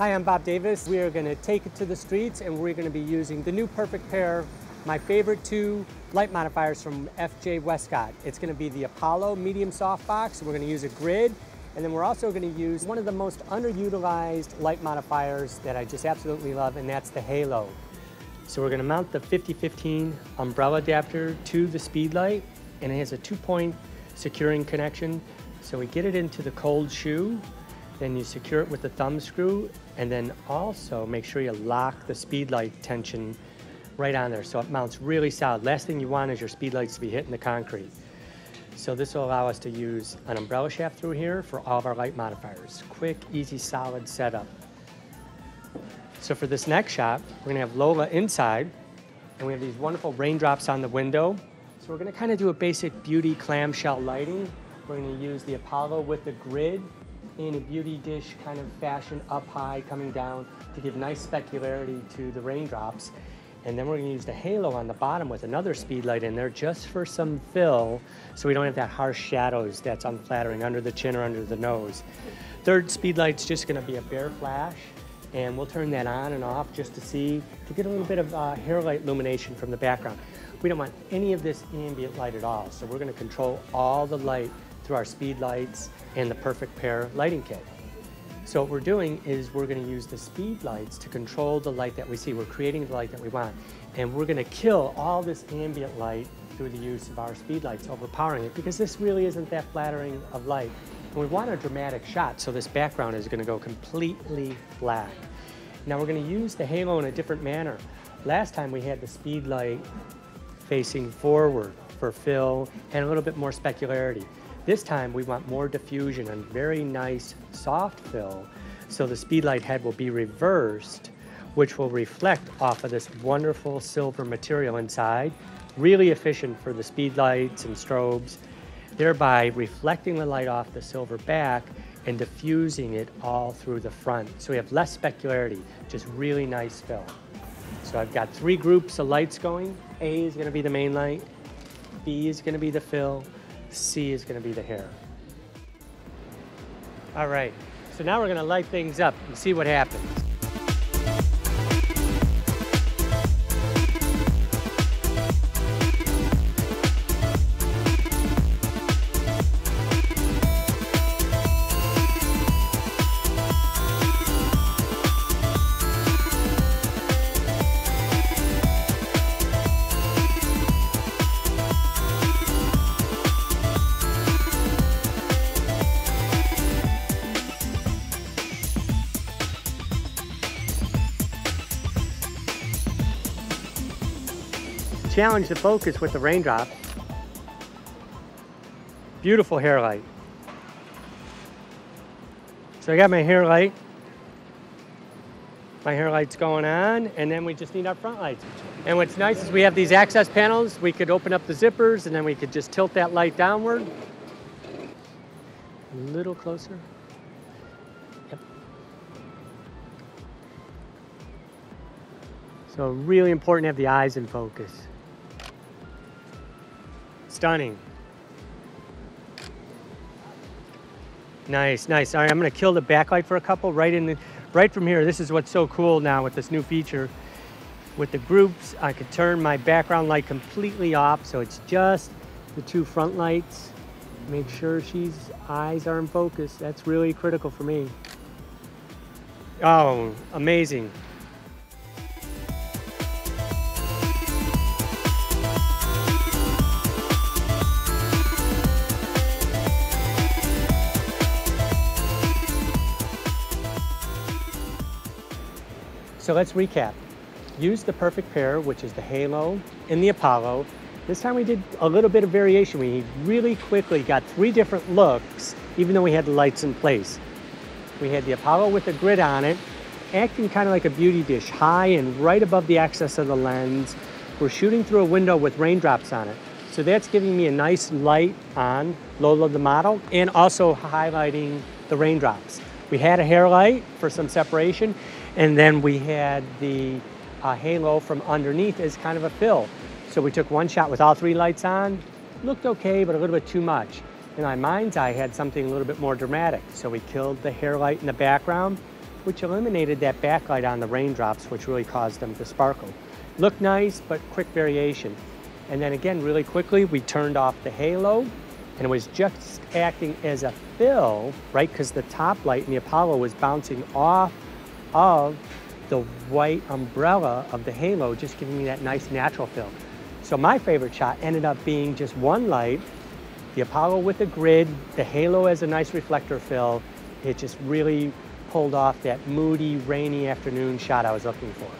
Hi, I'm Bob Davis. We are going to take it to the streets and we're going to be using the new Perfect Pair, my favorite two light modifiers from FJ Westcott. It's going to be the Apollo medium softbox. We're going to use a grid and then we're also going to use one of the most underutilized light modifiers that I just absolutely love and that's the Halo. So we're going to mount the 5015 umbrella adapter to the speed light and it has a two-point securing connection. So we get it into the cold shoe then you secure it with the thumb screw and then also make sure you lock the speed light tension right on there so it mounts really solid. Last thing you want is your speed lights to be hitting the concrete. So this will allow us to use an umbrella shaft through here for all of our light modifiers. Quick, easy, solid setup. So for this next shot, we're gonna have Lola inside and we have these wonderful raindrops on the window. So we're gonna kind of do a basic beauty clamshell lighting. We're gonna use the Apollo with the grid in a beauty dish kind of fashion up high coming down to give nice specularity to the raindrops. And then we're gonna use the halo on the bottom with another speed light in there just for some fill so we don't have that harsh shadows that's unflattering under the chin or under the nose. Third speed light's just gonna be a bare flash and we'll turn that on and off just to see, to get a little bit of uh, hair light illumination from the background. We don't want any of this ambient light at all, so we're gonna control all the light through our speed lights and the perfect pair lighting kit. So what we're doing is we're gonna use the speed lights to control the light that we see. We're creating the light that we want. And we're gonna kill all this ambient light through the use of our speed lights, overpowering it, because this really isn't that flattering of light. And we want a dramatic shot, so this background is gonna go completely black. Now we're gonna use the halo in a different manner. Last time we had the speed light facing forward for fill and a little bit more specularity. This time we want more diffusion and very nice soft fill. So the speedlight head will be reversed, which will reflect off of this wonderful silver material inside. Really efficient for the speedlights and strobes, thereby reflecting the light off the silver back and diffusing it all through the front. So we have less specularity, just really nice fill. So I've got three groups of lights going. A is gonna be the main light, B is gonna be the fill, C is gonna be the hair. All right, so now we're gonna light things up and see what happens. Challenge the focus with the raindrop. Beautiful hair light. So I got my hair light. My hair light's going on, and then we just need our front lights. And what's nice is we have these access panels. We could open up the zippers, and then we could just tilt that light downward. A little closer. Yep. So really important to have the eyes in focus. Stunning. Nice, nice. All right, I'm gonna kill the backlight for a couple right in the, right from here. This is what's so cool now with this new feature. With the groups, I could turn my background light completely off, so it's just the two front lights. Make sure she's eyes are in focus. That's really critical for me. Oh, amazing. So let's recap. Use the perfect pair, which is the Halo and the Apollo. This time we did a little bit of variation. We really quickly got three different looks, even though we had the lights in place. We had the Apollo with a grid on it, acting kind of like a beauty dish, high and right above the axis of the lens. We're shooting through a window with raindrops on it. So that's giving me a nice light on Lola the model and also highlighting the raindrops. We had a hair light for some separation and then we had the uh, halo from underneath as kind of a fill. So we took one shot with all three lights on. Looked okay, but a little bit too much. In my mind's eye, had something a little bit more dramatic. So we killed the hair light in the background, which eliminated that backlight on the raindrops, which really caused them to sparkle. Looked nice, but quick variation. And then again, really quickly, we turned off the halo and it was just acting as a fill, right? Because the top light in the Apollo was bouncing off of the white umbrella of the halo, just giving me that nice natural fill. So my favorite shot ended up being just one light, the Apollo with the grid, the halo as a nice reflector fill. It just really pulled off that moody, rainy afternoon shot I was looking for.